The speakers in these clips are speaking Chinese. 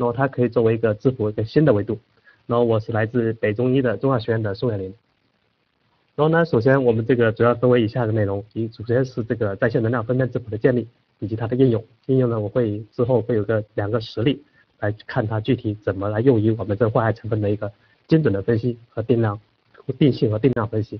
然后它可以作为一个质谱一个新的维度。然后我是来自北中医的中化学院的宋亚林。然后呢，首先我们这个主要分为以下的内容，一首先是这个在线能量分辨质谱的建立以及它的应用。应用呢，我会之后会有个两个实例来看它具体怎么来用于我们这个化学成分的一个精准的分析和定量定性和定量分析。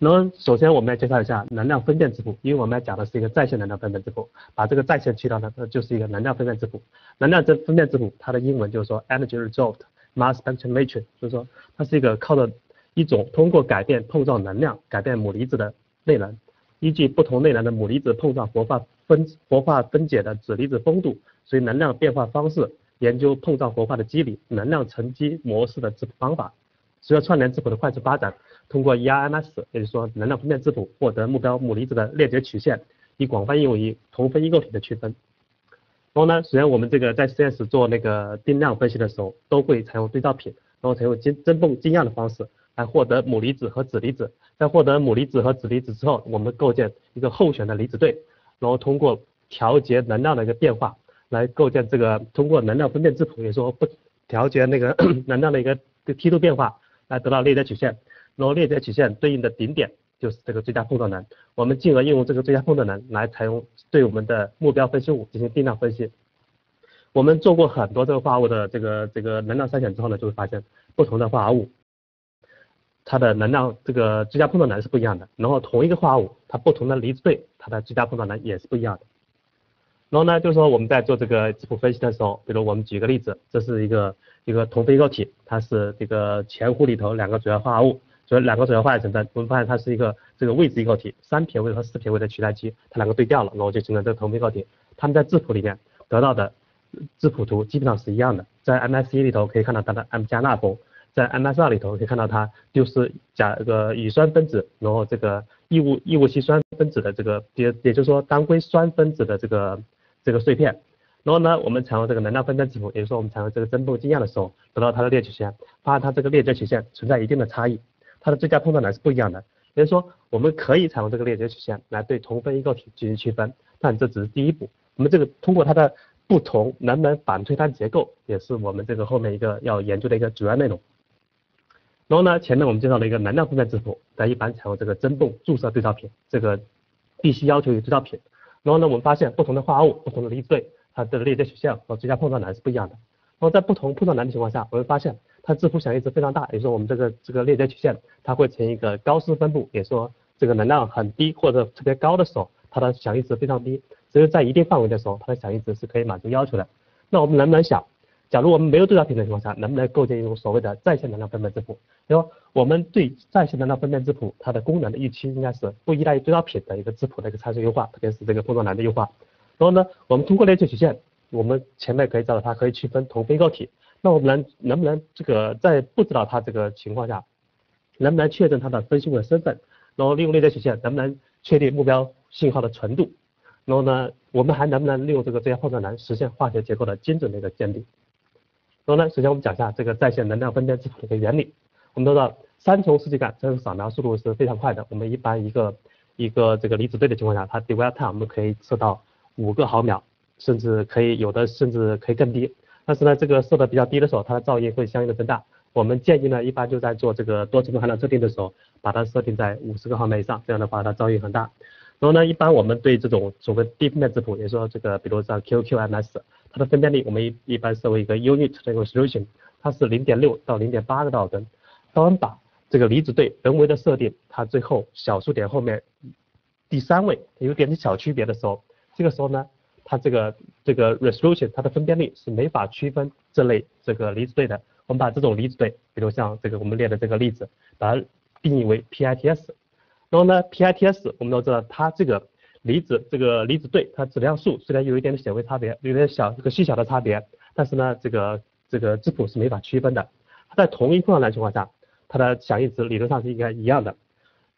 那首先我们来介绍一下能量分辨质谱，因为我们要讲的是一个在线能量分辨质谱，把这个在线去掉呢，它就是一个能量分辨质谱。能量这分辨质谱，它的英文就是说 energy resolved mass spectrometry，就是说它是一个靠着一种通过改变碰撞能量，改变母离子的内能，依据不同内能的母离子碰撞活化分活化分解的子离子丰度，随能量变化方式研究碰撞活化的机理，能量沉积模式的质谱方法。随着串联质谱的快速发展。通过 ERMS，也就是说能量分辨质谱，获得目标母离子的裂解曲线，以广泛应用于同分异构体的区分。然后呢，首先我们这个在实验室做那个定量分析的时候，都会采用对照品，然后采用晶增泵晶样的方式来获得母离子和子离子。在获得母离子和子离子之后，我们构建一个候选的离子对，然后通过调节能量的一个变化，来构建这个通过能量分辨质谱，也说不调节那个 能量的一个 梯度变化，来得到裂解曲线。然后裂解曲线对应的顶点就是这个最佳碰撞能，我们进而应用这个最佳碰撞能来采用对我们的目标分析物进行定量分析。我们做过很多这个化合物的这个这个能量筛选之后呢，就会发现不同的化合物，它的能量这个最佳碰撞能是不一样的。然后同一个化合物，它不同的离子对，它的最佳碰撞能也是不一样的。然后呢，就是说我们在做这个质谱分析的时候，比如我们举个例子，这是一个一个同非构体，它是这个前弧里头两个主要化合物。所以两个主要化学成分，我们发现它是一个这个位置异构体，三撇位和四撇位的取代基，它两个对调了，然后就形成这个同非构体。它们在质谱里面得到的质谱图基本上是一样的，在 MS 一里头可以看到它的 M 加钠硼，在 MS 二里头可以看到它丢失甲这个乙酸分子，然后这个异物异物烯酸分子的这个也也就是说当归酸分子的这个这个碎片。然后呢，我们采用这个能量分辨质谱，也就是说我们采用这个增泵晶样的时候，得到它的裂曲线，发现它这个裂解曲线存在一定的差异。它的最佳碰撞能是不一样的，也就是说，我们可以采用这个裂解曲线来对同分异构体进行区分，但这只是第一步。我们这个通过它的不同能不能反推它的结构，也是我们这个后面一个要研究的一个主要内容。然后呢，前面我们介绍了一个能量分辨质谱，它一般采用这个增泵注射对照品，这个必须要求有对照品。然后呢，我们发现不同的化合物、不同的离子对，它的裂解曲线和最佳碰撞能是不一样的。然后在不同碰撞能的情况下，我们发现。它质谱响应值非常大，也就是说我们这个这个裂解曲线它会呈一个高斯分布，也说这个能量很低或者特别高的时候，它的响应值非常低，只有在一定范围的时候，它的响应值是可以满足要求的。那我们能不能想，假如我们没有对照品的情况下，能不能构建一种所谓的在线能量分辨质谱？然后我们对在线能量分辨质谱它的功能的预期应该是不依赖于对照品的一个质谱的一个参数优化，特别是这个碰撞能的优化。然后呢，我们通过裂解曲线，我们前面可以找到它可以区分同非构体。那我们能能不能这个在不知道它这个情况下，能不能确认它的分析物的身份？然后利用内在曲线能不能确定目标信号的纯度？然后呢，我们还能不能利用这个这些碰撞能实现化学结构的精准的一个鉴定？然后呢，首先我们讲一下这个在线能量分辨质谱的一个原理。我们都知道三重视距感这个扫描速度是非常快的，我们一般一个一个这个离子对的情况下，它 dwell time 我们可以测到五个毫秒，甚至可以有的甚至可以更低。但是呢，这个设的比较低的时候，它的噪音会相应的增大。我们建议呢，一般就在做这个多成分含量测定的时候，把它设定在五十个毫秒以上，这样的话它噪音很大。然后呢，一般我们对这种所谓低分辨质谱，也说这个，比如像 QQMS，它的分辨率我们一一般设为一个 unit 的一个 resolution，它是零点六到零点八个道尔顿。当我们把这个离子对人为的设定，它最后小数点后面第三位有点点小区别的时候，这个时候呢。它这个这个 resolution 它的分辨率是没法区分这类这个离子对的。我们把这种离子对，比如像这个我们列的这个例子，把它定义为 PITS。然后呢，PITS 我们都知道它这个离子这个离子对它质量数虽然有一点点显微差别，有点小这个细小的差别，但是呢这个这个质谱是没法区分的。它在同一碰撞能情况下，它的响应值理论上是应该一样的。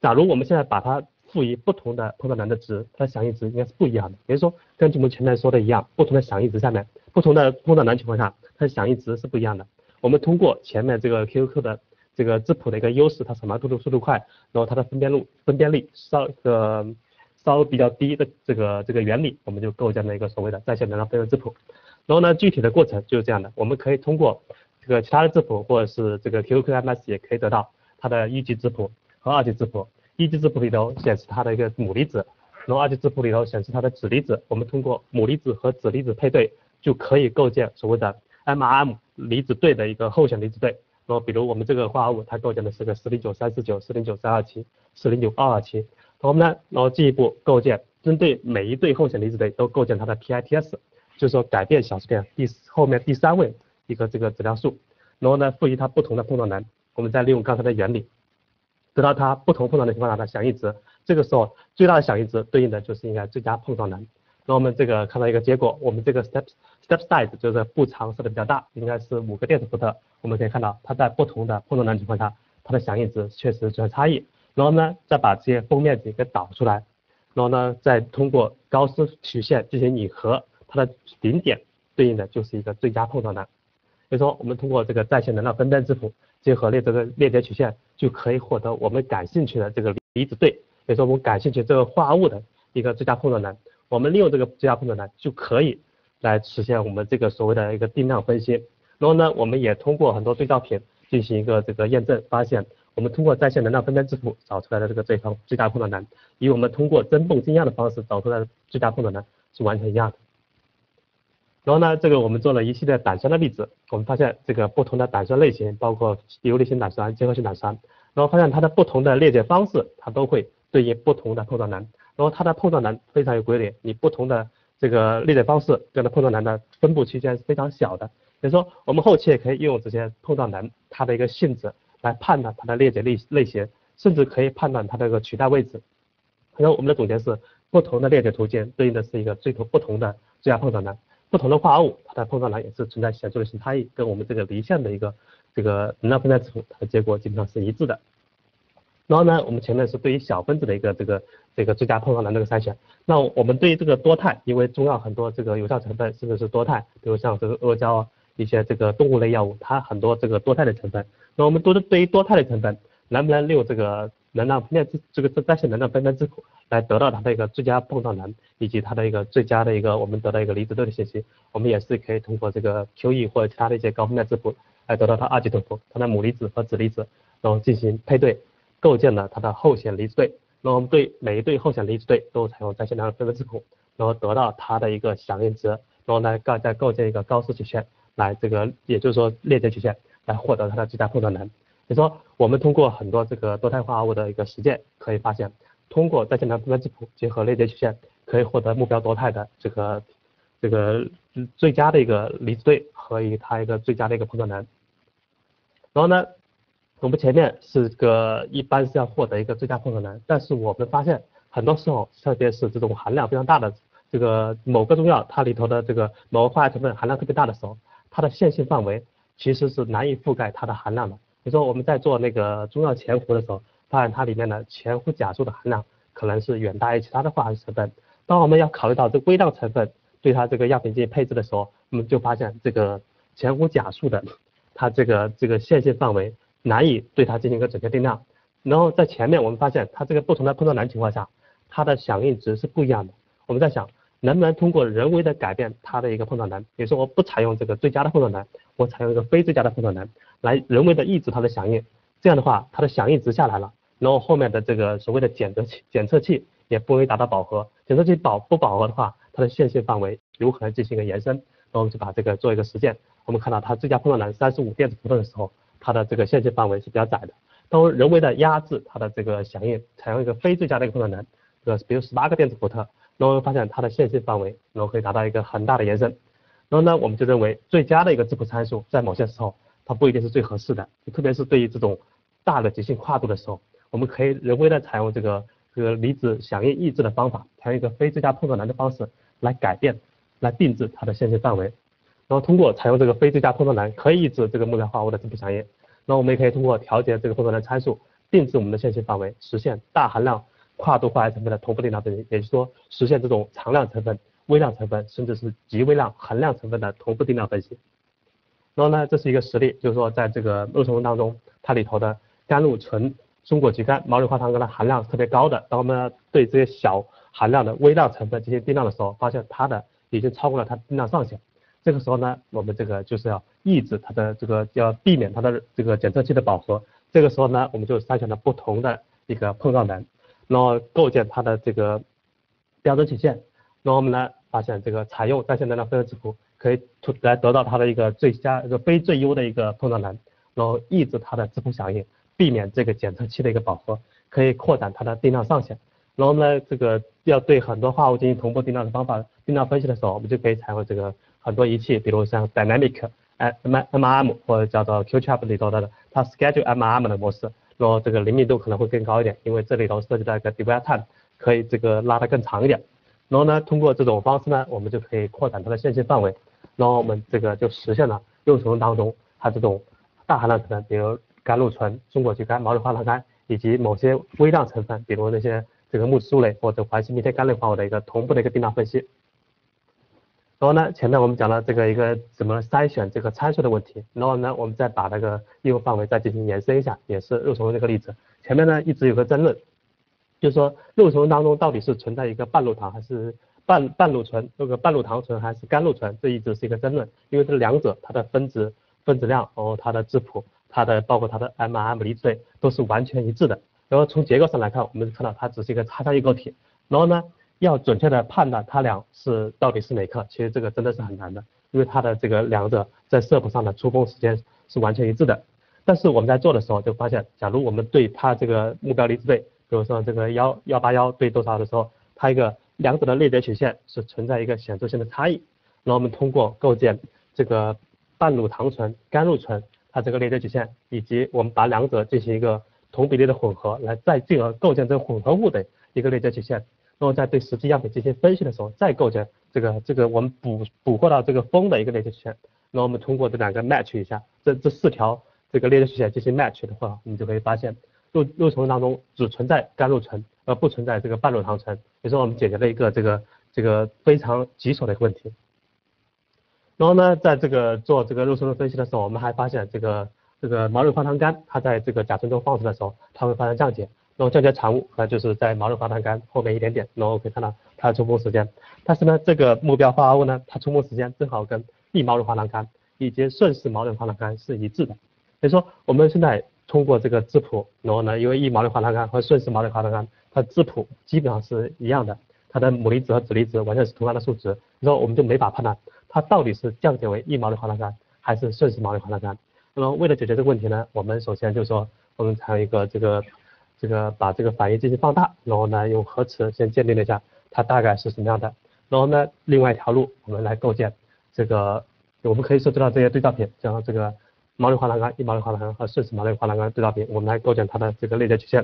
假如我们现在把它赋予不同的碰撞能的值，它的响应值应该是不一样的。也就说，根据我们前面说的一样，不同的响应值下面，不同的碰撞能情况下，它的响应值是不一样的。我们通过前面这个 QQ 的这个质谱的一个优势，它扫描速度速度快，然后它的分辨率分辨率稍个稍微比较低的这个这个原理，我们就构建了一个所谓的在线能量分辨质谱。然后呢，具体的过程就是这样的，我们可以通过这个其他的字谱或者是这个 QQMS 也可以得到它的一级质谱和二级质谱。一级字谱里头显示它的一个母离子，然后二级字谱里头显示它的子离子。我们通过母离子和子离子配对，就可以构建所谓的 MRM 离子对的一个候选离子对。然后比如我们这个化合物，它构建的是个四零九三四九、四零九三二七、四零九二二七。我们呢，然后进一步构建，针对每一对候选离子对都构建它的 PITS，就是说改变小数点第后面第三位一个这个质量数，然后呢赋予它不同的碰撞能。我们再利用刚才的原理，得到它不同碰撞的情况下的响应值。这个时候最大的响应值对应的就是应该最佳碰撞能。那我们这个看到一个结果，我们这个 step step size 就是步长设的比较大，应该是五个电子伏特。我们可以看到它在不同的碰撞能情况下，它的响应值确实存在差异。然后呢，再把这些封面积给导出来，然后呢，再通过高斯曲线进行拟合，它的顶点对应的就是一个最佳碰撞能。所以说，我们通过这个在线能量分辨质谱，结合列这个裂解曲线，就可以获得我们感兴趣的这个离子对，所以说我们感兴趣这个化合物的一个最佳碰撞能。我们利用这个最佳碰撞能，就可以来实现我们这个所谓的一个定量分析。然后呢，我们也通过很多对照品进行一个这个验证，发现。我们通过在线能量分辨质谱找出来的这个最方最大碰撞能，与我们通过增泵增压的方式找出来的最大碰撞能是完全一样的。然后呢，这个我们做了一系列胆酸的例子，我们发现这个不同的胆酸类型，包括游离型胆酸、结合性胆酸，然后发现它的不同的裂解方式，它都会对应不同的碰撞能，然后它的碰撞能非常有规律，你不同的这个裂解方式，这样的碰撞能的分布区间是非常小的。比如说，我们后期也可以用这些碰撞能它的一个性质。来判断它的裂解类类型，甚至可以判断它的一个取代位置。然后我们的总结是，不同的裂解途径对应的是一个最不同的最佳碰撞能，不同的化合物它的碰撞能也是存在显著的性差异，跟我们这个离线的一个这个能量分辨质谱它的结果基本上是一致的。然后呢，我们前面是对于小分子的一个这个这个最佳碰撞能那个筛选。那我们对于这个多肽，因为中药很多这个有效成分甚至是多肽，比如像这个阿胶啊。一些这个动物类药物，它很多这个多肽的成分。那我们多的对于多肽的成分，能不能利用这个能量分辨这这个在线能量分辨质谱来得到它的一个最佳碰撞能，以及它的一个最佳的一个我们得到一个离子对的信息？我们也是可以通过这个 QE 或者其他的一些高分辨质谱来得到它二级图谱，它的母离子和子离子，然后进行配对，构建了它的后显离子对。那我们对每一对后显离子对都采用在线能量分辨质谱，然后得到它的一个响应值，然后呢再再构建一个高斯曲线。来这个，也就是说裂解曲线来获得它的最大碰撞能。比如说，我们通过很多这个多肽化合物的一个实践，可以发现，通过在线的分辨质谱结合裂解曲线，可以获得目标多肽的这个这个最佳的一个离子对和以它一个最佳的一个碰撞能。然后呢，我们前面是这个一般是要获得一个最佳碰撞能，但是我们发现很多时候，特别是这种含量非常大的这个某个中药，它里头的这个某个化学成分含量特别大的时候，它的线性范围其实是难以覆盖它的含量的。比如说我们在做那个中药前糊的时候，发现它里面的前糊甲素的含量可能是远大于其他的化学成分。当我们要考虑到这微量成分对它这个药品进行配置的时候，我们就发现这个前糊甲素的它这个这个线性范围难以对它进行一个准确定量。然后在前面我们发现它这个不同的碰撞难情况下，它的响应值是不一样的。我们在想。能不能通过人为的改变它的一个碰撞能，比如说我不采用这个最佳的碰撞能，我采用一个非最佳的碰撞能，来人为的抑制它的响应，这样的话它的响应值下来了，然后后面的这个所谓的检测器检测器也不容易达到饱和，检测器饱不饱和的话，它的线性范围有可能进行一个延伸，那我们就把这个做一个实践，我们看到它最佳碰撞能三十五电子伏特的时候，它的这个线性范围是比较窄的，当人为的压制它的这个响应，采用一个非最佳的一个碰撞能，呃，比如十八个电子伏特。然后发现它的线性范围，然后可以达到一个很大的延伸。然后呢，我们就认为最佳的一个质谱参数，在某些时候它不一定是最合适的，特别是对于这种大的极性跨度的时候，我们可以人为的采用这个这个离子响应抑制的方法，采用一个非最佳碰撞能的方式来改变、来定制它的线性范围。然后通过采用这个非最佳碰撞能，可以抑制这个目标化合物的质谱响应。那我们也可以通过调节这个碰撞能参数，定制我们的线性范围，实现大含量。跨度化学成分的同步定量分析，也就是说实现这种常量成分、微量成分，甚至是极微量、恒量成分的同步定量分析。然后呢，这是一个实例，就是说在这个肉成分当中，它里头的甘露醇、松果菊苷、毛铝化糖苷的含量是特别高的。当我们对这些小含量的微量成分进行定量的时候，发现它的已经超过了它定量上限。这个时候呢，我们这个就是要抑制它的这个，要避免它的这个检测器的饱和。这个时候呢，我们就筛选了不同的一个碰撞能，然后构建它的这个标准曲线。然后我们来发现这个采用在线能量分振质谱可以来得到它的一个最佳一个非最优的一个碰撞能，然后抑制它的质谱响应，避免这个检测器的一个饱和，可以扩展它的定量上限。然后呢，这个要对很多化合物进行同步定量的方法，定量分析的时候，我们就可以采用这个很多仪器，比如像 Dynamic M M R M 或者叫做 Q Trap 里头的它 Schedule M R M 的模式，说这个灵敏度可能会更高一点，因为这里头涉及到一个 Dwell Time，可以这个拉得更长一点。然后呢，通过这种方式呢，我们就可以扩展它的线性范围，然后我们这个就实现了幼虫当中它这种大含量成分，比如甘露醇、中果菊苷、毛硫化糖苷，以及某些微量成分，比如那些这个木质素类或者环形醚腆苷类化合物的一个同步的一个定量分析。然后呢，前面我们讲了这个一个怎么筛选这个参数的问题，然后呢，我们再把那个业务范围再进行延伸一下，也是肉虫这个例子。前面呢一直有个争论。就是说，肉虫当中到底是存在一个半乳糖还是半半乳醇，这个半乳糖醇还是甘露醇，这一直是一个争论。因为这两者它的分子分子量，然后它的质谱，它的包括它的 M R M 离子类都是完全一致的。然后从结构上来看，我们看到它只是一个叉叉异构体。然后呢，要准确的判断它俩是到底是哪颗，其实这个真的是很难的，因为它的这个两者在色谱上的出风时间是完全一致的。但是我们在做的时候就发现，假如我们对它这个目标离子对比如说这个幺幺八幺对多少的时候，它一个两者的类别曲线是存在一个显著性的差异。然后我们通过构建这个半乳糖醇、甘露醇，它这个类别曲线，以及我们把两者进行一个同比例的混合，来再进而构建这个混合物的一个类别曲线。然后在对实际样品进行分析的时候，再构建这个这个我们捕捕获到这个风的一个类别曲线。然后我们通过这两个 match 一下，这这四条这个类别曲线进行 match 的话，我们就可以发现。肉肉虫当中只存在甘露醇，而不存在这个半乳糖醇，也是我们解决了一个这个这个非常棘手的一个问题。然后呢，在这个做这个肉虫的分析的时候，我们还发现这个这个毛硫化糖苷，它在这个甲醇中放置的时候，它会发生降解，然后降解产物那就是在毛硫化糖苷后面一点点，然后可以看到它的冲锋时间。但是呢，这个目标化合物呢，它冲锋时间正好跟异毛硫化糖苷以及顺势毛硫化糖苷是一致的，所以说我们现在。通过这个质谱，然后呢，因为异毛硫化糖苷和顺势毛硫化糖苷，它质谱基本上是一样的，它的母离子和子离子完全是同样的数值，然后我们就没法判断它到底是降解为异毛硫化糖苷还是顺势毛硫化糖苷。那么为了解决这个问题呢，我们首先就说我们采用一个这个这个把这个反应进行放大，然后呢用核磁先鉴定了一下它大概是什么样的，然后呢另外一条路我们来构建这个我们可以设置到这些对照品，像这个。毛硫化糖苷、一毛硫化糖苷和顺势毛硫化糖苷对照品，我们来构建它的这个类别曲线。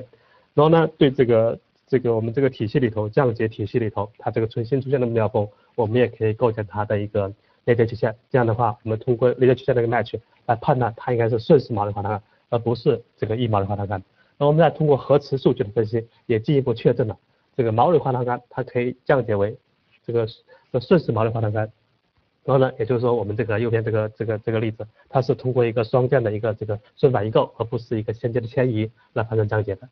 然后呢，对这个这个我们这个体系里头降解体系里头，它这个重新出现的目标峰，我们也可以构建它的一个类别曲线。这样的话，我们通过类别曲线的一个 match 来判断它应该是顺势毛硫化糖苷，而不是这个异毛硫化糖苷。然后我们再通过核磁数据的分析，也进一步确证了这个毛硫化糖苷它可以降解为这个这顺势毛硫化糖苷。然后呢，也就是说，我们这个右边这个这个这个例子，它是通过一个双键的一个这个顺反异构，而不是一个先接的迁移来发生降解的。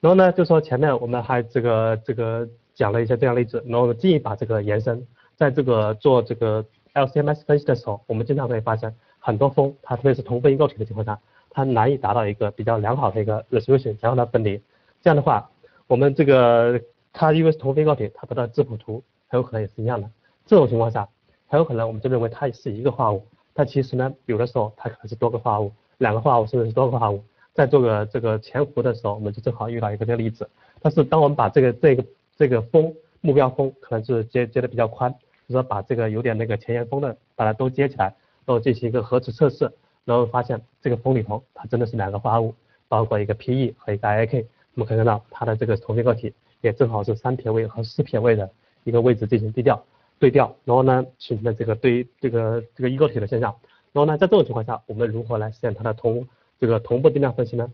然后呢，就说前面我们还这个这个讲了一些这样例子，然后进一步把这个延伸，在这个做这个 LCMS 分析的时候，我们经常会发现很多峰，它特别是同分异构体的情况下，它难以达到一个比较良好的一个 resolution，想让它分离。这样的话，我们这个它因为是同分异构体，它得到质谱图很有可能也是一样的。这种情况下。很有可能我们就认为它是一个化合物，但其实呢，有的时候它可能是多个化合物，两个化合物甚至是多个化合物。在做个这个潜伏的时候，我们就正好遇到一个这个例子。但是当我们把这个这个这个峰目标峰可能是接接的比较宽，就是说把这个有点那个前沿峰的把它都接起来，然后进行一个核磁测试，然后发现这个峰里头它真的是两个化合物，包括一个 PE 和一个 I K。我们可以看到它的这个同位个体也正好是三撇位和四撇位的一个位置进行对调。对调，然后呢，形成了这个对这个这个异构体的现象。然后呢，在这种情况下，我们如何来实现它的同这个同步定量分析呢？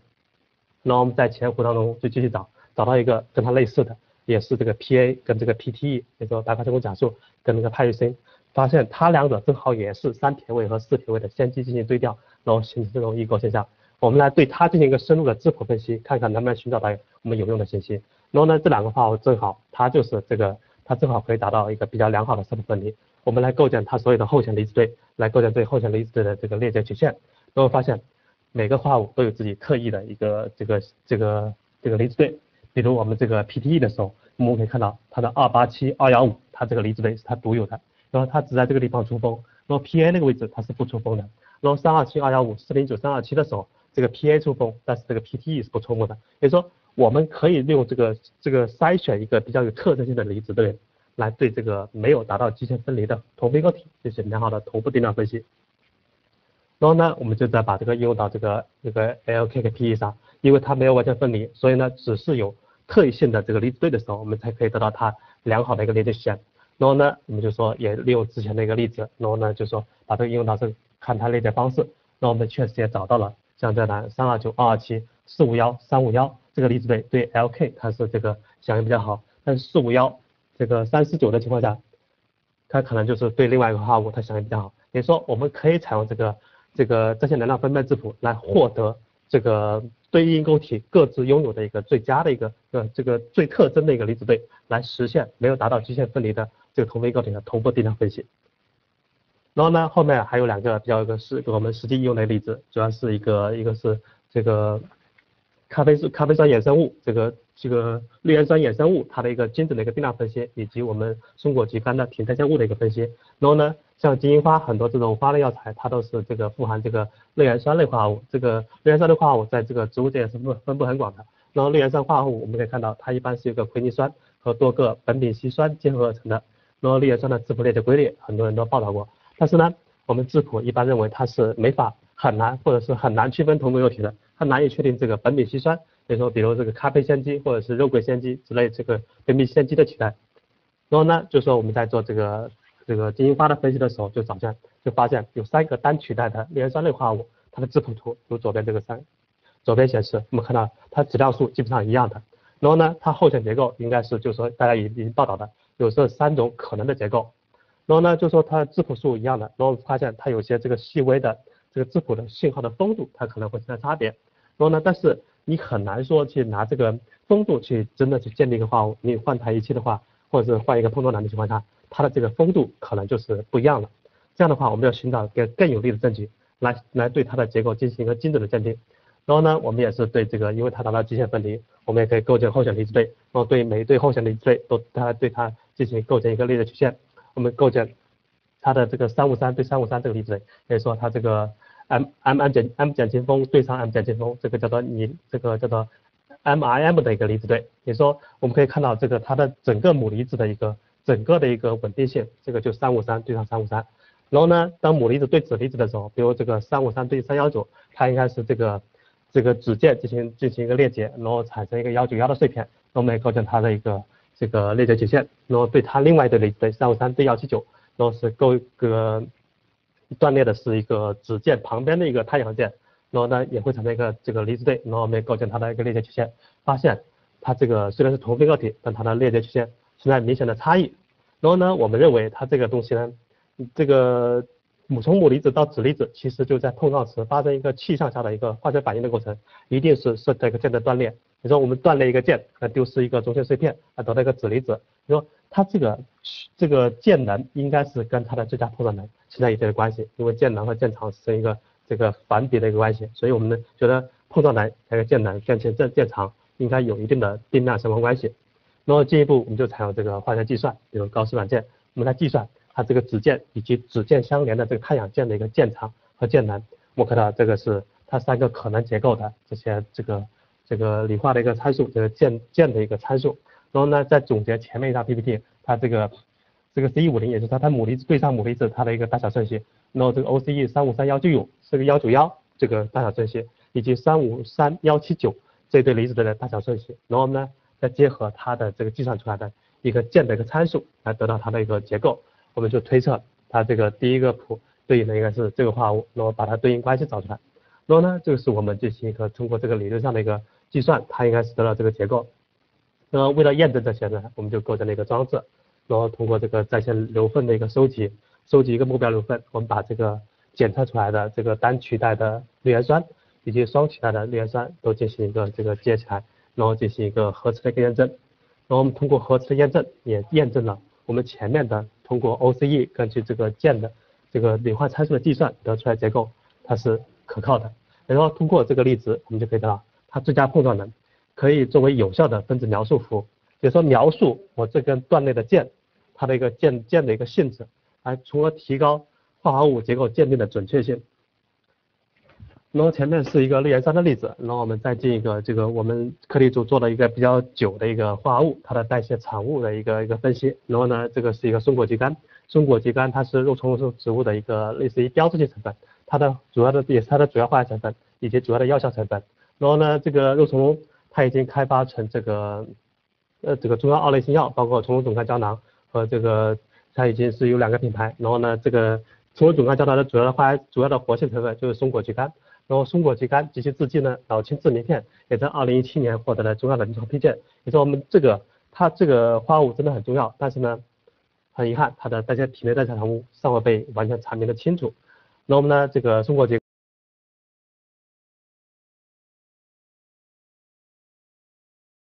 那我们在前弧当中就继续找，找到一个跟它类似的，也是这个 PA 跟这个 PTE，也就是白化成功假数跟那个派瑞森，发现它两者正好也是三撇位和四撇位的先机进行对调，然后形成这种异构现象。我们来对它进行一个深入的质谱分析，看看能不能寻找到我们有用的信息。然后呢，这两个化合物正好它就是这个。它正好可以达到一个比较良好的色谱分离，我们来构建它所有的后线离子对，来构建对后线离子对的这个链接曲线，然后发现每个化合物都有自己特异的一个这个这个这个离子对，比如我们这个 PTE 的时候，我们可以看到它的二八七二幺五，它这个离子对是它独有的，然后它只在这个地方出风，然后 PA 那个位置它是不出风的，然后三二七二幺五四零九三二七的时候，这个 PA 出风，但是这个 PTE 是不出风的，也就是说我们可以利用这个这个筛选一个比较有特征性的离子对。来对这个没有达到极限分离的同非构体进行良好的同步定量分析，然后呢，我们就再把这个应用到这个这个 LKKPE 上，因为它没有完全分离，所以呢，只是有特异性的这个离子对的时候，我们才可以得到它良好的一个连接线。然后呢，我们就说也利用之前的一个例子，然后呢，就说把这个应用到这看它链接方式，那我们确实也找到了像这栏三二九二二七四五幺三五幺这个离子对对 LK 它是这个响应比较好，但是四五幺。这个三四九的情况下，它可能就是对另外一个化合物它响应比较好。也就说，我们可以采用这个这个这些能量分配质谱来获得这个对应构体各自拥有的一个最佳的一个呃这个最特征的一个离子对，来实现没有达到极限分离的这个同位构体的同步定量分析。然后呢，后面还有两个比较一个是我们实际应用的例子，主要是一个一个是这个咖啡是咖啡酸衍生物这个。这个绿原酸衍生物它的一个精准的一个定量分析，以及我们松果菊苷的体代谢物的一个分析。然后呢，像金银花很多这种花类药材，它都是这个富含这个绿原酸类化合物。这个绿原酸类化合物在这个植物界是分分布很广的。然后绿原酸化合物我们可以看到，它一般是一个奎尼酸和多个苯丙烯酸结合而成的。然后绿原酸的质谱链接规律，很多人都报道过。但是呢，我们质谱一般认为它是没法很难或者是很难区分同位幼体的，它难以确定这个苯丙烯酸。比如说，比如这个咖啡酰基或者是肉桂酰基之类这个苯丙酰基的取代，然后呢，就说我们在做这个这个金银花的分析的时候，就找见就发现有三个单取代的链酸类化合物，它的质谱图有左边这个三，左边显示我们看到它质量数基本上一样的，然后呢，它后线结构应该是就是说大家已已经报道的有这三种可能的结构，然后呢，就说它质谱数一样的，然后发现它有些这个细微的这个质谱的信号的丰度它可能会存在差别，然后呢，但是你很难说去拿这个风度去真的去鉴定一个化物，你换台仪器的话，或者是换一个碰撞板的情况下，它的这个风度可能就是不一样了。这样的话，我们要寻找更更有力的证据，来来对它的结构进行一个精准的鉴定。然后呢，我们也是对这个，因为它达到极限分离，我们也可以构建候选离子对，然后对每一对候选离子对都它对它进行构建一个列的曲线。我们构建它的这个三五三对三五三这个离子对，可以说它这个。M M M 减 M 减前锋对上 M 减前锋，这个叫做你这个叫做 M I M 的一个离子对，也说我们可以看到这个它的整个母离子的一个整个的一个稳定性，这个就三五三对上三五三。然后呢，当母离子对子离子的时候，比如这个三五三对三幺九，它应该是这个这个子键进行进行一个链接，然后产生一个幺九幺的碎片，我们构建它的一个这个链接曲线，然后对它另外一对离对三五三对幺七九，然后是构一个。断裂的是一个子键旁边的一个太阳键，然后呢也会产生一个这个离子对，然后我们构建它的一个链接曲线，发现它这个虽然是同非个体，但它的链接曲线存在明显的差异。然后呢，我们认为它这个东西呢，这个母从母离子到子离子，其实就在碰撞时发生一个气上下的一个化学反应的过程，一定是是这个键的断裂。你说我们断裂一个键，那丢失一个中性碎片，啊得到一个子离子，你说它这个这个键能应该是跟它的最佳碰撞能。存在一定的关系，因为键能和键长是一个这个反比的一个关系，所以我们呢觉得碰撞能还有键能跟键键键长应该有一定的定量相关关系。然后进一步我们就采用这个化学计算，比如高斯软件，我们来计算它这个子键以及子键相连的这个太阳键的一个键长和键能。我看到这个是它三个可能结构的这些这个这个理化的一个参数，这个键键的一个参数。然后呢再总结前面一张 PPT，它这个。这个 C 五零也是它它母离子对上母离子它的一个大小顺序，然后这个 OCE 三五三幺就有这个幺九幺这个大小顺序，以及三五三幺七九这对离子的大小顺序，然后呢再结合它的这个计算出来的一个键的一个参数来得到它的一个结构，我们就推测它这个第一个谱对应的应该是这个化合物，然后把它对应关系找出来，然后呢这个是我们进行一个通过这个理论上的一个计算，它应该是得到这个结构，那么为了验证这些呢，我们就构建了一个装置。然后通过这个在线流份的一个收集，收集一个目标流份，我们把这个检测出来的这个单取代的氯盐酸以及双取代的氯盐酸都进行一个这个接起来，然后进行一个核磁的一个验证。然后我们通过核磁的验证，也验证了我们前面的通过 OCE 根据这个键的这个理化参数的计算得出来结构，它是可靠的。然后通过这个例子，我们就可以得到它最佳碰撞能可以作为有效的分子描述符，比如说描述我这根段内的键，它的一个键键的一个性质，来从而提高化合物结构鉴定的准确性。然后前面是一个绿盐酸的例子，然后我们再进一个这个我们课题组做了一个比较久的一个化合物，它的代谢产物的一个一个分析。然后呢，这个是一个松果肌苷，松果肌苷它是肉虫植物的一个类似于标志性成分，它的主要的也是它的主要化学成分以及主要的药效成分。然后呢，这个肉苁蓉它已经开发成这个呃这个中药二类新药，包括虫虫总苷胶囊和这个它已经是有两个品牌。然后呢，这个虫虫总苷胶囊的主要的化学主要的活性成分就是松果肌苷。然后松果肌苷及其制剂呢，老青志明片也在二零一七年获得了重要的临床批件。也说我们这个它这个化合物真的很重要，但是呢，很遗憾它的代谢体内代谢产物尚未被完全阐明的清楚。那我们呢，这个松果肌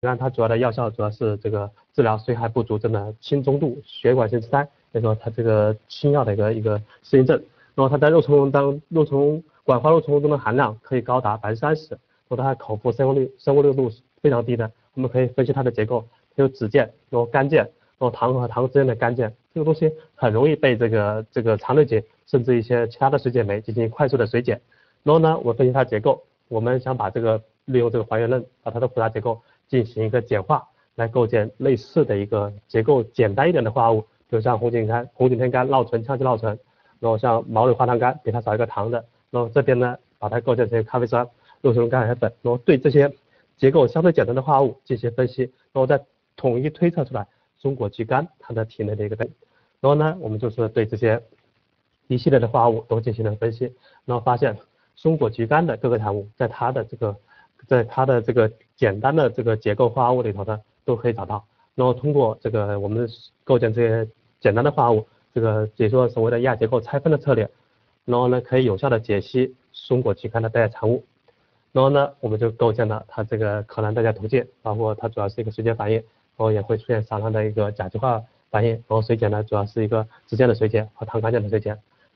苷它主要的药效主要是这个治疗水海不足症的轻中度血管性塞，所以说它这个新药的一个一个适应症。然后它在肉虫当肉虫管化肉虫中的含量可以高达百分之三十，说它口服生物率生物热度是非常低的。我们可以分析它的结构，有酯键，有干键，有糖和糖之间的干键，这个东西很容易被这个这个肠内结甚至一些其他的水解酶进行快速的水解。然后呢，我分析它结构，我们想把这个利用这个还原论把它的复杂结构进行一个简化，来构建类似的一个结构简单一点的化合物，比如像红景天、红景天苷、酪醇、羟基酪醇，然后像毛蕊花糖苷，比它少一个糖的。然后这边呢，把它构建成咖啡酸、肉虫苷海粉，然后对这些结构相对简单的化合物进行分析，然后再统一推测出来松果肌苷它的体内的一个等。然后呢，我们就是对这些一系列的化合物都进行了分析，然后发现松果肌苷的各个产物在它的这个在它的这个简单的这个结构化合物里头呢都可以找到。然后通过这个我们构建这些简单的化合物，这个解说所谓的亚结构拆分的策略。然后呢，可以有效的解析松果肌苷的代谢产物。然后呢，我们就构建了它这个可能代谢途径，包括它主要是一个水解反应，然后也会出现少量的一个甲基化反应。然后水解呢，主要是一个直键的水解和糖苷键的水解。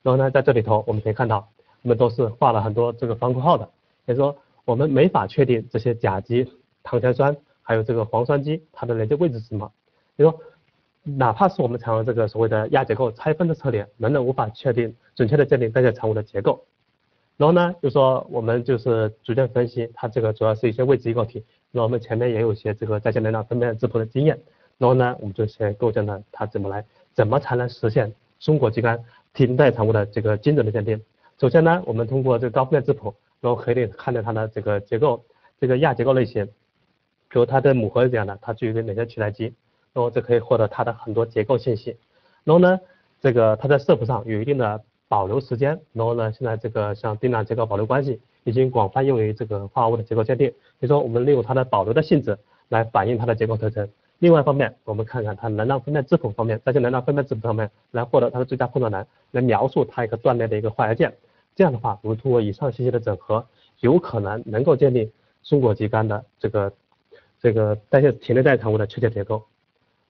然后呢，在这里头我们可以看到，我们都是画了很多这个方括号的，也就是说我们没法确定这些甲基、糖醛酸还有这个磺酸基它的连接位置是什么。比如说。哪怕是我们采用这个所谓的亚结构拆分的策略，仍然无法确定准确的鉴定代谢产物的结构。然后呢，就说我们就是逐渐分析它这个主要是一些未知异构体。那我们前面也有一些这个在线能量分辨质谱的经验。然后呢，我们就先构建了它怎么来，怎么才能实现松果肌苷替代产物的这个精准的鉴定。首先呢，我们通过这个高分辨质谱，然后可以看到它的这个结构，这个亚结构类型，比如它的母核是这样的，它具有哪些取代基。然后就可以获得它的很多结构信息，然后呢，这个它在色谱上有一定的保留时间，然后呢，现在这个像定量结构保留关系已经广泛用于这个化合物的结构鉴定，比如说我们利用它的保留的性质来反映它的结构特征。另外一方面，我们看看它能量分辨质谱方面，在这能量分辨质谱方面来获得它的最佳碰撞能，来描述它一个断裂的一个化学键。这样的话，我们通过以上信息的整合，有可能能够鉴定松果肌苷的这个这个代谢体内代谢产物的确切结构。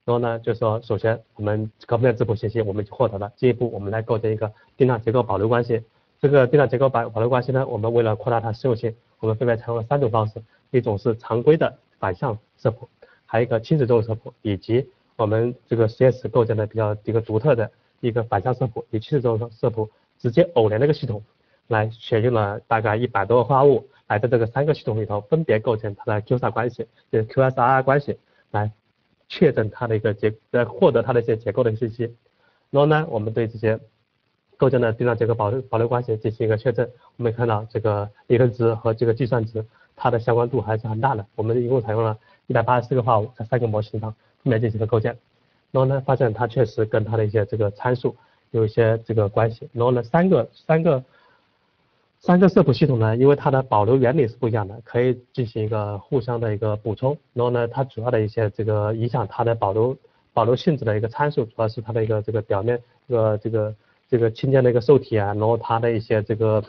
然后呢，就是说，首先我们高分辨质谱信息我们就获得了，进一步我们来构建一个定量结构保留关系。这个定量结构保保留关系呢，我们为了扩大它适用性，我们分别采用了三种方式，一种是常规的反向色谱，还有一个亲子综合色谱，以及我们这个实验室构建的比较一个独特的一个反向色谱与亲子综合色谱直接偶联的一个系统，来选用了大概一百多个化合物，来在这个三个系统里头分别构建它的 q s 关系，就是 QSR 关系来。确诊它的一个结，呃，获得它的一些结构的信息，然后呢，我们对这些构建的定量结构保保留关系进行一个确证，我们看到这个理论值和这个计算值，它的相关度还是很大的。我们一共采用了一百八十四个化合物，在三个模型上分别进行了构建，然后呢，发现它确实跟它的一些这个参数有一些这个关系，然后呢，三个三个。三个色谱系统呢，因为它的保留原理是不一样的，可以进行一个互相的一个补充。然后呢，它主要的一些这个影响它的保留保留性质的一个参数，主要是它的一个这个表面这个这个这个氢键的一个受体啊，然后它的一些这个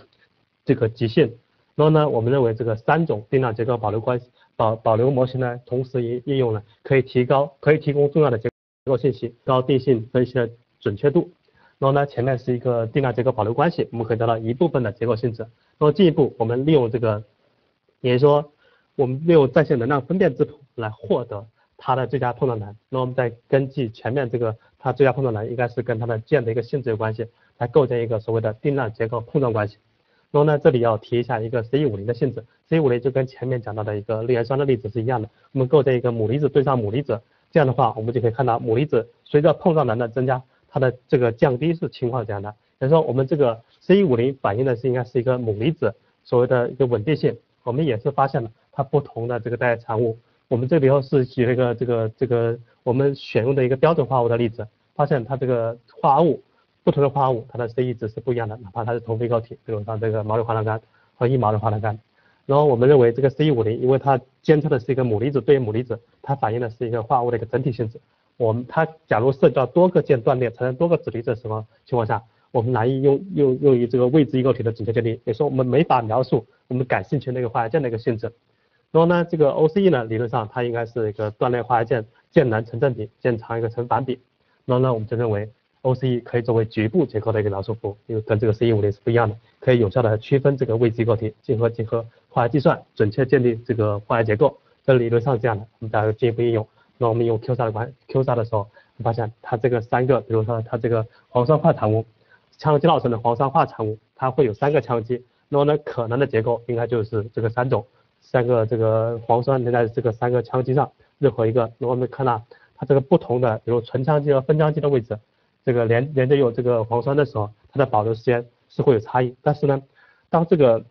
这个极性。然后呢，我们认为这个三种定量结构保留关系保保留模型呢，同时应应用了可以提高可以提供重要的结。构信息，高定性分析的准确度。然后呢，前面是一个定量结构保留关系，我们可以得到一部分的结构性质。然后进一步，我们利用这个，也就是说，我们利用在线能量分辨质谱来获得它的最佳碰撞能。那我们再根据前面这个，它最佳碰撞能应该是跟它的键的一个性质有关系，来构建一个所谓的定量结构碰撞关系。然后呢，这里要提一下一个 C 五零的性质，C 五零就跟前面讲到的一个氯盐酸的例子是一样的，我们构建一个母离子对上母离子，这样的话，我们就可以看到母离子随着碰撞能的增加，它的这个降低是情况这样的。比如说我们这个 C 五零反映的是应该是一个母离子所谓的一个稳定性，我们也是发现了它不同的这个代谢产物，我们这里头是举了一个这个这个我们选用的一个标准化合物的例子，发现它这个化合物。不同的化合物，它的 C 值是不一样的，哪怕它是同非构体，比如像这个毛硫化碳苷和一毛硫化碳苷。然后我们认为这个 C 五零，因为它监测的是一个母离子对母离子，它反映的是一个化合物的一个整体性质。我们它假如涉及到多个键断裂，产生多个子离子什么情况下，我们难以用用用于这个未知异构体的准确鉴定，也说我们没法描述我们感兴趣那个化学键的一个性质。然后呢，这个 OCE 呢，理论上它应该是一个断裂化学键键能成正比，键长一个成反比。然后呢，我们就认为。OCE 可以作为局部结构的一个描述符，因为跟这个 C 五零是不一样的，可以有效的区分这个未知异构体，结合结合化学计算，准确鉴定这个化学结构。这理论上是这样的，我们大家进一步应用。那我们用 Q 杀的关 Q 杀的时候，发现它这个三个，比如说它这个黄酸化产物，羟基老成的黄酸化产物，它会有三个羟基，那么呢可能的结构应该就是这个三种，三个这个黄酸连在这个三个羟基上，任何一个，那我们看到它这个不同的，比如纯羟基和分羟基的位置。这个连连着有这个黄酸的时候，它的保留时间是会有差异。但是呢，当这个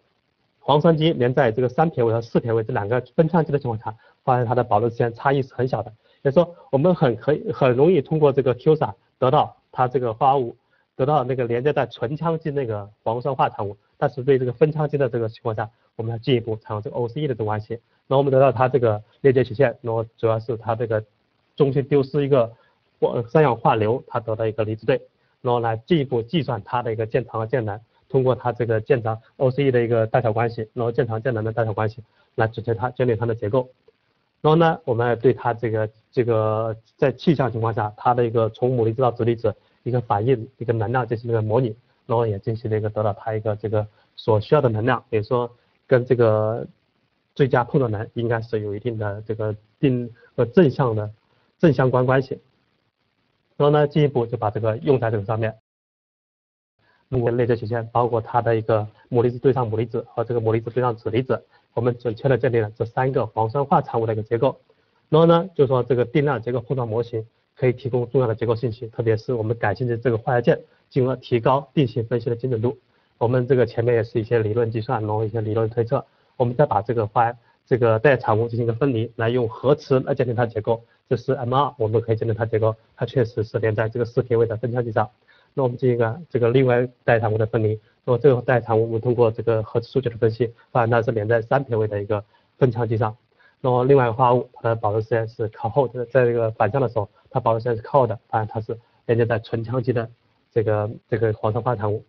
黄酸基连在这个三撇位和四撇位这两个分羟基的情况下，发现它的保留时间差异是很小的。也就是说，我们很可以很容易通过这个 Q 散得到它这个化合物，得到那个连接在纯羟基那个黄酸化产物。但是对这个分羟基的这个情况下，我们要进一步采用这个 OCE 的这个关系。那我们得到它这个链接曲线，然后主要是它这个中心丢失一个。三氧化硫，它得到一个离子对，然后来进一步计算它的一个键长和键能，通过它这个键长 OCE 的一个大小关系，然后键长键能的大小关系来准确它鉴定它的结构。然后呢，我们对它这个这个在气象情况下，它的一个从母离子到子离子一个反应一个能量进行一个模拟，然后也进行了一个得到它一个这个所需要的能量，也就是说跟这个最佳碰撞能应该是有一定的这个定呃正向的正相关关系。然后呢，进一步就把这个用在这个上面，通过内接曲线，包括它的一个母离子对上母离子和这个母离子对上子离子，我们准确的鉴定了这三个黄酸化产物的一个结构。然后呢，就说这个定量结构碰撞模型可以提供重要的结构信息，特别是我们感兴趣这个化学键，进而提高定性分析的精准度。我们这个前面也是一些理论计算，然后一些理论推测，我们再把这个化这个代产物进行一个分离，来用核磁来鉴定它结构。这是 M 二，我们可以鉴定它结构，它确实是连在这个四 K 位的分羟基上。那我们进行一个这个另外代谢产物的分离，那么这个代谢产物我们通过这个核磁数据的分析，发现它是连在三撇位的一个分羟基上。那么另外一个化合物，它的保留时间是靠后，的，在这个反向的时候，它保留时间是靠后的，发现它是连接在纯羟基的这个这个黄酸化产物。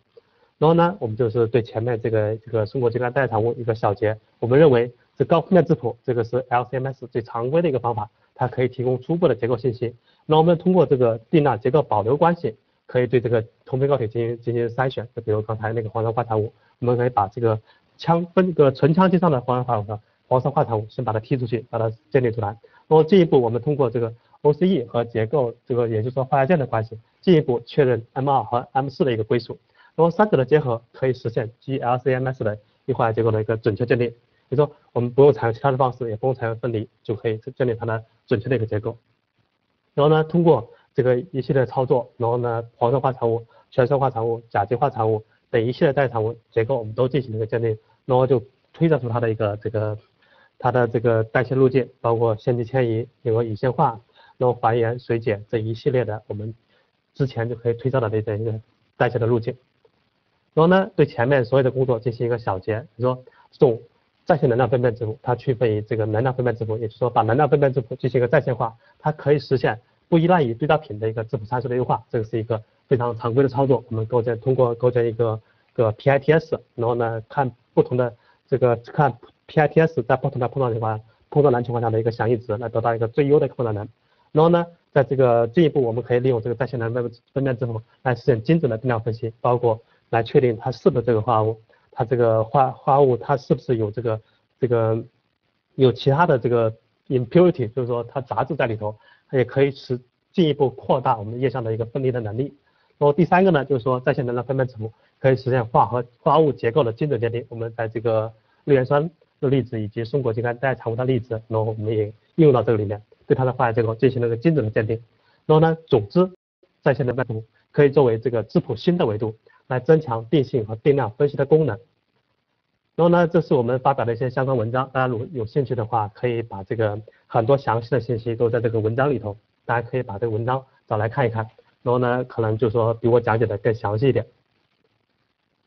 然后呢，我们就是对前面这个这个松果阶段代谢产物一个小结，我们认为这高分辨质谱这个是 LCMS 最常规的一个方法。它可以提供初步的结构信息，那我们通过这个定量结构保留关系，可以对这个同非构体进行进行筛选。就比如刚才那个黄色化产物，我们可以把这个羟分这个纯羟基上的黄酸化黄色化产物先把它踢出去，把它鉴定出来。然后进一步，我们通过这个 OCE 和结构这个，也就是说化学键的关系，进一步确认 M 二和 M 四的一个归属。然后三者的结合可以实现 GLCMS 的一化学结构的一个准确鉴定。比如说，我们不用采用其他的方式，也不用采用分离，就可以鉴定它的准确的一个结构。然后呢，通过这个一系列操作，然后呢，黄酸化产物、全色化产物、甲基化产物等一系列代谢产物结构，我们都进行了一个鉴定，然后就推测出它的一个这个它的这个代谢路径，包括线基迁移、有个乙酰化、然后还原、水解这一系列的，我们之前就可以推测的这一个代谢的路径。然后呢，对前面所有的工作进行一个小结，比如说这种。在线能量分辨质谱，它区分于这个能量分辨质谱，也就是说把能量分辨质谱进行一个在线化，它可以实现不依赖于对照品的一个质谱参数的优化，这个是一个非常常规的操作。我们构建通过构建一个个 PITS，然后呢看不同的这个看 PITS 在不同的碰撞情况碰撞能情况下的一个响应值，来得到一个最优的碰撞能。然后呢在这个进一步，我们可以利用这个在线能量分辨之后来实现精准的定量分析，包括来确定它是不是这个化合物，它这个化化合物它是不是有这个这个有其他的这个 impurity，就是说它杂质在里头，它也可以使进一步扩大我们液相的一个分离的能力。然后第三个呢，就是说在线能量分辨字符可以实现化合化合物结构的精准鉴定。我们在这个氯盐酸的例子以及松果肌苷代产物的例子，然后我们也应用到这个里面。对它的化学结构进行了一个精准的鉴定，然后呢，总之在线的分图可以作为这个质谱新的维度，来增强定性和定量分析的功能。然后呢，这是我们发表的一些相关文章，大家如果有兴趣的话，可以把这个很多详细的信息都在这个文章里头，大家可以把这个文章找来看一看。然后呢，可能就说比我讲解的更详细一点。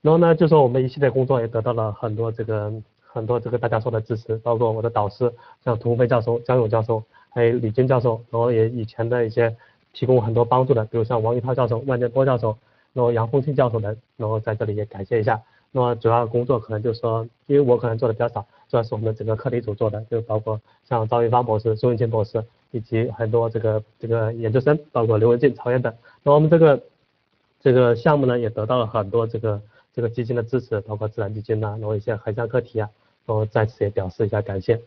然后呢，就说我们一系列工作也得到了很多这个很多这个大家说的支持，包括我的导师像涂飞教授、江勇教授。还有李军教授，然后也以前的一些提供很多帮助的，比如像王一涛教授、万建波教授，然后杨凤清教授等，然后在这里也感谢一下。那么主要工作可能就是说，因为我可能做的比较少，主要是我们整个课题组做的，就包括像赵云芳博士、孙文清博士，以及很多这个这个研究生，包括刘文静、曹岩等。那我们这个这个项目呢，也得到了很多这个这个基金的支持，包括自然基金呐，然后一些横向课题啊，然后在此也表示一下感谢。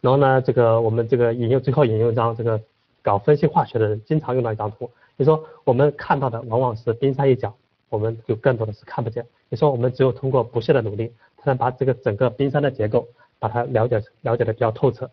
然后呢，这个我们这个引用最后引用一张这个搞分析化学的人经常用到一张图，就说我们看到的往往是冰山一角，我们就更多的是看不见。你说我们只有通过不懈的努力，才能把这个整个冰山的结构把它了解了解的比较透彻。